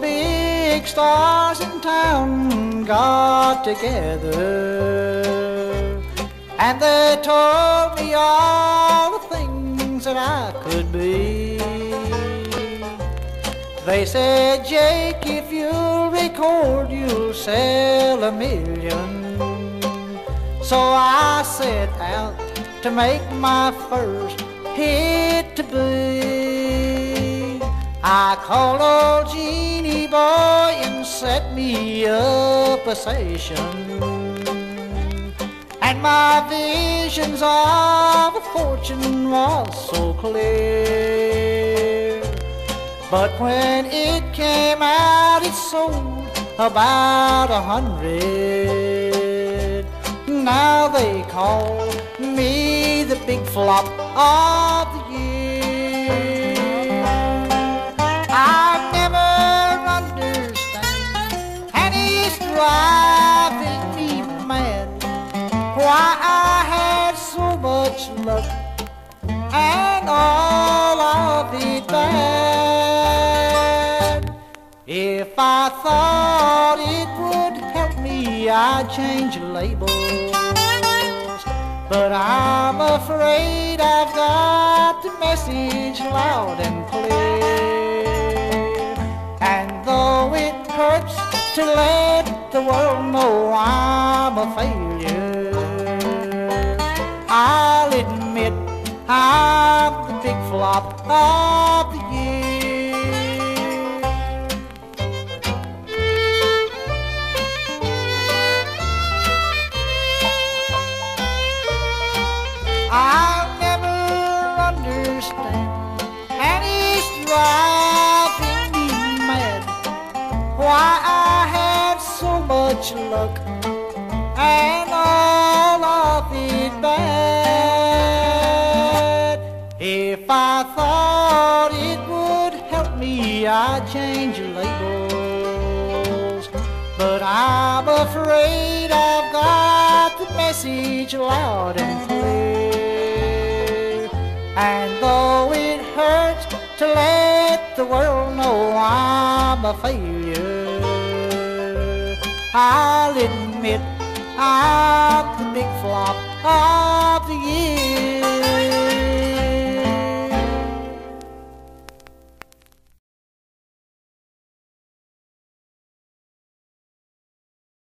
big stars in town got together and they told me all the things that I could be. They said, Jake, if you'll record, you'll sell a million. So I set out to make my first hit to be. I called old Jeannie Boy and set me up a session. And my visions of a fortune was so clear. But when it came out, it sold about a hundred. Now they call me the big flop of it's driving me mad. Why I had so much luck and all of it bad. If I thought it would help me, I'd change labels. But I'm afraid I've got the message loud and clear. And though it hurts to let a failure, I'll admit I'm the big flop of the year. I'll never understand, and it's driving me mad. Why I had so much luck and all of it bad. If I thought it would help me, I'd change labels. But I'm afraid I've got the message loud and clear. And though it hurts to let the world know I'm a failure, I'll admit I'm the big flop of the year.